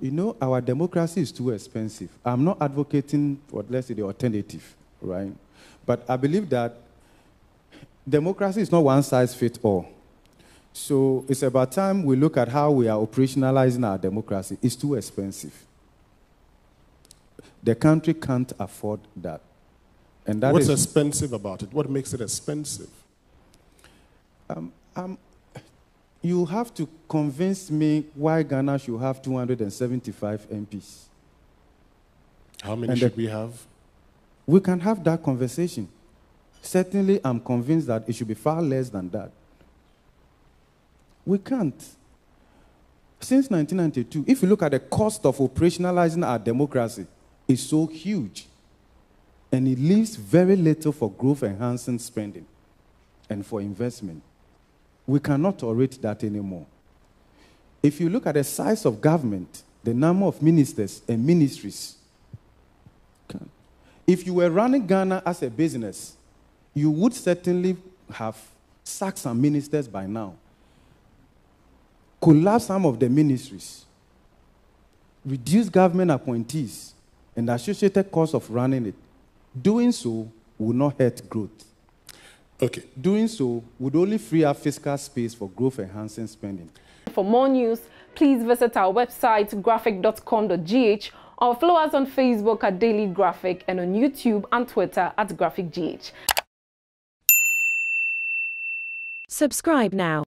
You know, our democracy is too expensive. I'm not advocating for, let's say, the alternative, right? But I believe that democracy is not one size fits all. So it's about time we look at how we are operationalizing our democracy. It's too expensive. The country can't afford that. And that What's is, expensive about it? What makes it expensive? Um, um, you have to convince me why Ghana should have 275 MPs. How many and should the, we have? We can have that conversation. Certainly, I'm convinced that it should be far less than that. We can't. Since 1992, if you look at the cost of operationalizing our democracy, it's so huge. And it leaves very little for growth enhancing spending and for investment. We cannot tolerate that anymore. If you look at the size of government, the number of ministers and ministries, if you were running Ghana as a business, you would certainly have sacked some ministers by now, collapse some of the ministries, reduce government appointees, and associated costs of running it. Doing so will not hurt growth. Okay. Doing so would only free up fiscal space for growth enhancing spending. For more news, please visit our website graphic.com.gh or follow us on Facebook at Daily Graphic and on YouTube and Twitter at GraphicGH. Subscribe now.